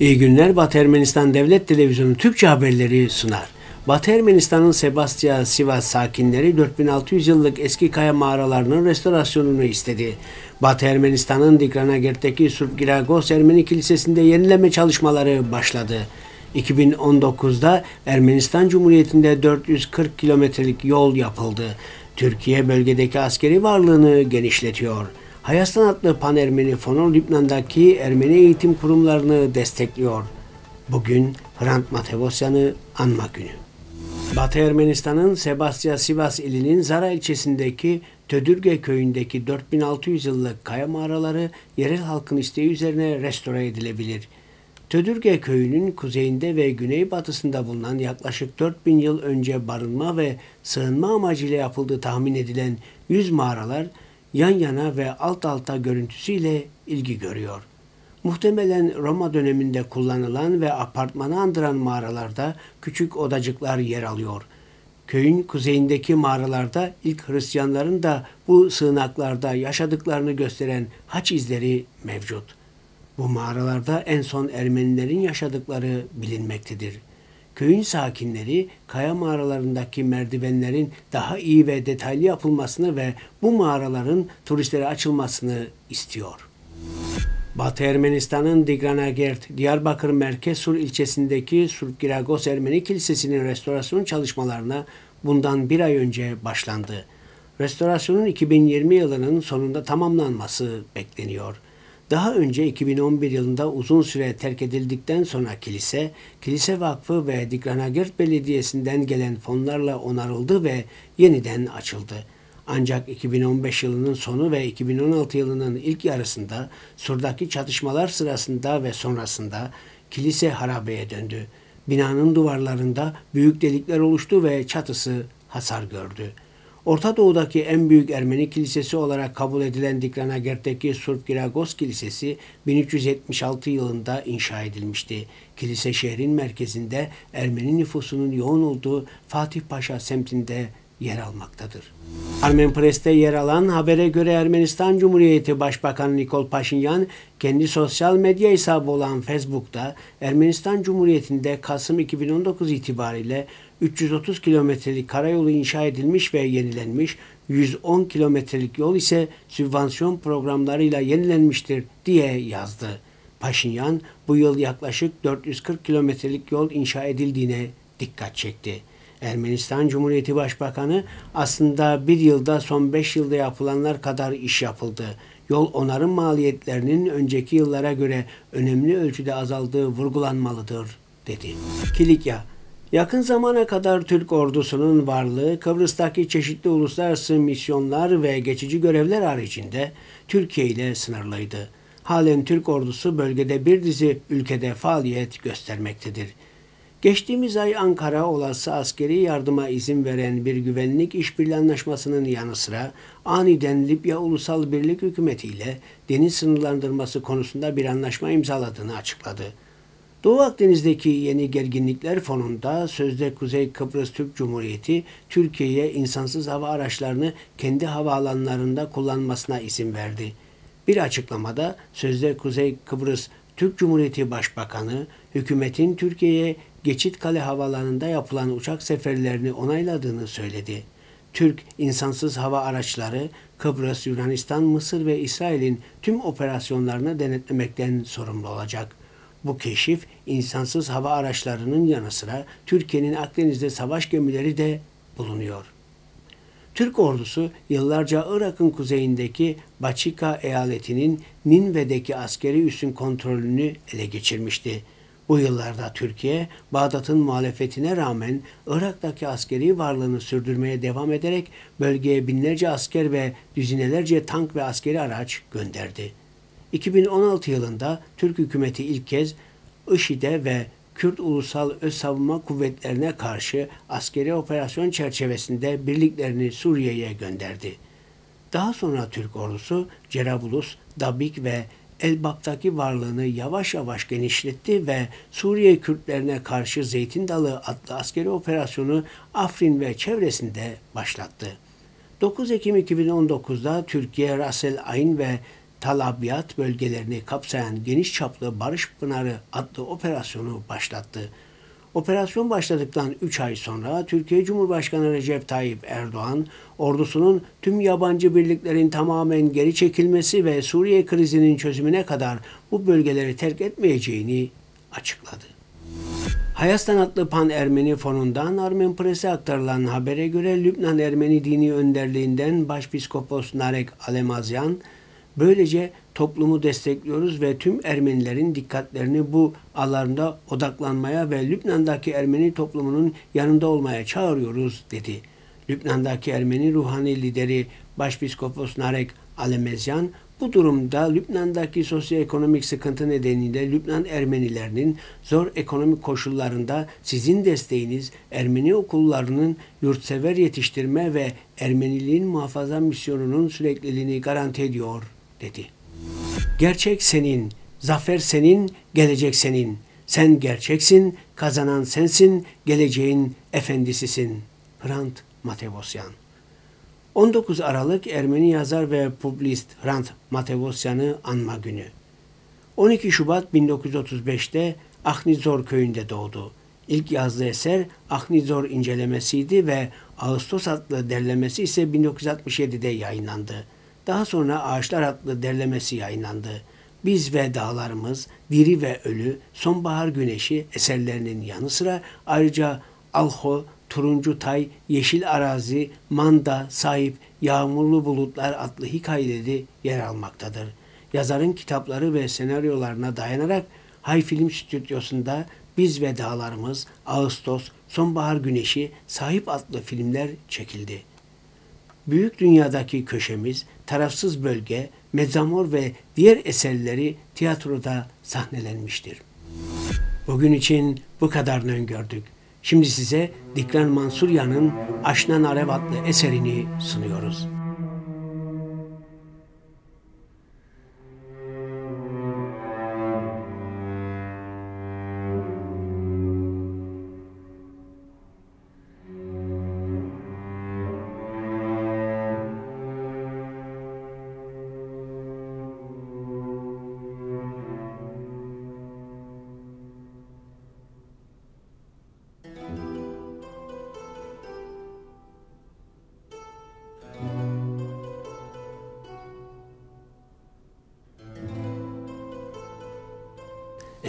İyi günler. Batı Ermenistan Devlet Televizyonu Türkçe haberleri sunar. Batı Ermenistan'ın Sebastia Sivas sakinleri 4600 yıllık eski kaya mağaralarının restorasyonunu istedi. Batı Ermenistan'ın Dikranagert'teki Surpgiragos Ermeni Kilisesi'nde yenileme çalışmaları başladı. 2019'da Ermenistan Cumhuriyeti'nde 440 kilometrelik yol yapıldı. Türkiye bölgedeki askeri varlığını genişletiyor. Hayastan adlı Pan-Ermeni Fonu Lübnan'daki Ermeni eğitim kurumlarını destekliyor. Bugün Hrant Matevosyan'ı anma günü. Batı Ermenistan'ın Sebastia Sivas ilinin Zara ilçesindeki Tödürge köyündeki 4600 yıllık kaya mağaraları yerel halkın isteği üzerine restore edilebilir. Tödürge köyünün kuzeyinde ve güneybatısında bulunan yaklaşık 4000 yıl önce barınma ve sığınma amacıyla yapıldığı tahmin edilen 100 mağaralar yan yana ve alt alta görüntüsüyle ilgi görüyor. Muhtemelen Roma döneminde kullanılan ve apartmanı andıran mağaralarda küçük odacıklar yer alıyor. Köyün kuzeyindeki mağaralarda ilk Hristiyanların da bu sığınaklarda yaşadıklarını gösteren haç izleri mevcut. Bu mağaralarda en son Ermenilerin yaşadıkları bilinmektedir. Köyün sakinleri kaya mağaralarındaki merdivenlerin daha iyi ve detaylı yapılmasını ve bu mağaraların turistlere açılmasını istiyor. Batı Ermenistan'ın Digranagert, Diyarbakır Merkez Sur ilçesindeki Surpgiragos Ermeni Kilisesi'nin restorasyon çalışmalarına bundan bir ay önce başlandı. Restorasyonun 2020 yılının sonunda tamamlanması bekleniyor. Daha önce 2011 yılında uzun süre terk edildikten sonra kilise, Kilise Vakfı ve Dikranagert Belediyesi'nden gelen fonlarla onarıldı ve yeniden açıldı. Ancak 2015 yılının sonu ve 2016 yılının ilk yarısında Sur'daki çatışmalar sırasında ve sonrasında kilise harabeye döndü. Binanın duvarlarında büyük delikler oluştu ve çatısı hasar gördü. Orta Doğu'daki en büyük Ermeni kilisesi olarak kabul edilen Diklanagert'teki Surp Giragos Kilisesi 1376 yılında inşa edilmişti. Kilise şehrin merkezinde Ermeni nüfusunun yoğun olduğu Fatih Paşa semtinde yer almaktadır. Armen Press'te yer alan habere göre Ermenistan Cumhuriyeti Başbakanı Nikol Paşinyan kendi sosyal medya hesabı olan Facebook'ta Ermenistan Cumhuriyeti'nde Kasım 2019 itibariyle 330 kilometrelik karayolu inşa edilmiş ve yenilenmiş, 110 kilometrelik yol ise sübvansiyon programlarıyla yenilenmiştir diye yazdı. Paşinyan bu yıl yaklaşık 440 kilometrelik yol inşa edildiğine dikkat çekti. Ermenistan Cumhuriyeti Başbakanı aslında bir yılda son beş yılda yapılanlar kadar iş yapıldı. Yol onarım maliyetlerinin önceki yıllara göre önemli ölçüde azaldığı vurgulanmalıdır dedi. Kilikya Yakın zamana kadar Türk ordusunun varlığı Kıbrıs'taki çeşitli uluslararası misyonlar ve geçici görevler haricinde Türkiye ile sınırlıydı. Halen Türk ordusu bölgede bir dizi ülkede faaliyet göstermektedir. Geçtiğimiz ay Ankara olası askeri yardıma izin veren bir güvenlik işbirliği anlaşmasının yanı sıra aniden Libya Ulusal Birlik Hükümeti ile deniz sınırlandırması konusunda bir anlaşma imzaladığını açıkladı. Doğu Akdeniz'deki yeni gerginlikler fonunda sözde Kuzey Kıbrıs Türk Cumhuriyeti Türkiye'ye insansız hava araçlarını kendi havaalanlarında kullanmasına izin verdi. Bir açıklamada sözde Kuzey Kıbrıs Türk Cumhuriyeti Başbakanı hükümetin Türkiye'ye Geçit Kale Havaalanı'nda yapılan uçak seferlerini onayladığını söyledi. Türk insansız hava araçları Kıbrıs, Yunanistan, Mısır ve İsrail'in tüm operasyonlarını denetlemekten sorumlu olacak. Bu keşif insansız hava araçlarının yanı sıra Türkiye'nin Akdeniz'de savaş gemileri de bulunuyor. Türk ordusu yıllarca Irak'ın kuzeyindeki Baçika eyaletinin Ninve'deki askeri üssün kontrolünü ele geçirmişti. Bu yıllarda Türkiye, Bağdat'ın muhalefetine rağmen Irak'taki askeri varlığını sürdürmeye devam ederek bölgeye binlerce asker ve düzinelerce tank ve askeri araç gönderdi. 2016 yılında Türk hükümeti ilk kez IŞİD'e ve Kürt Ulusal Öz Savunma Kuvvetlerine karşı askeri operasyon çerçevesinde birliklerini Suriye'ye gönderdi. Daha sonra Türk ordusu Cerabulus, Dabik ve Elbap'taki varlığını yavaş yavaş genişletti ve Suriye Kürtlerine karşı Zeytin Dalı adlı askeri operasyonu Afrin ve çevresinde başlattı. 9 Ekim 2019'da Türkiye Rasel Ayn ve Tal Abyad bölgelerini kapsayan geniş çaplı Barış Pınarı adlı operasyonu başlattı. Operasyon başladıktan 3 ay sonra Türkiye Cumhurbaşkanı Recep Tayyip Erdoğan ordusunun tüm yabancı birliklerin tamamen geri çekilmesi ve Suriye krizinin çözümüne kadar bu bölgeleri terk etmeyeceğini açıkladı. Hayastan adlı Pan Ermeni fonundan Armen Press'e aktarılan habere göre Lübnan Ermeni Dini Önderliğinden Başpiskopos Narek Alemazyan, böylece toplumu destekliyoruz ve tüm Ermenilerin dikkatlerini bu alanda odaklanmaya ve Lübnan'daki Ermeni toplumunun yanında olmaya çağırıyoruz dedi. Lübnan'daki Ermeni ruhani lideri Başpiskopos Narek Alemezyan bu durumda Lübnan'daki sosyoekonomik sıkıntı nedeniyle Lübnan Ermenilerinin zor ekonomik koşullarında sizin desteğiniz Ermeni okullarının yurtsever yetiştirme ve Ermeniliğin muhafaza misyonunun sürekliliğini garanti ediyor dedi. Gerçek senin, zafer senin, gelecek senin. Sen gerçeksin, kazanan sensin, geleceğin efendisisin. Hrant Matevosyan 19 Aralık Ermeni yazar ve publist Hrant Matevosyan'ı anma günü. 12 Şubat 1935'te Ahnizor köyünde doğdu. İlk yazdığı eser Ahnizor incelemesiydi ve Ağustos adlı derlemesi ise 1967'de yayınlandı. Daha sonra Ağaçlar adlı derlemesi yayınlandı. Biz ve Dağlarımız, Diri ve Ölü, Sonbahar Güneşi eserlerinin yanı sıra ayrıca Alho, Turuncu Tay, Yeşil Arazi, Manda, Sahip, Yağmurlu Bulutlar adlı hikayeleri yer almaktadır. Yazarın kitapları ve senaryolarına dayanarak Hay Film Stüdyosu'nda Biz ve Dağlarımız, Ağustos, Sonbahar Güneşi, Sahip adlı filmler çekildi. Büyük dünyadaki köşemiz, tarafsız bölge, mezamor ve diğer eserleri tiyatroda sahnelenmiştir. Bugün için bu kadarını öngördük. Şimdi size Dikran Mansuryan'ın Aşnan Arev adlı eserini sunuyoruz.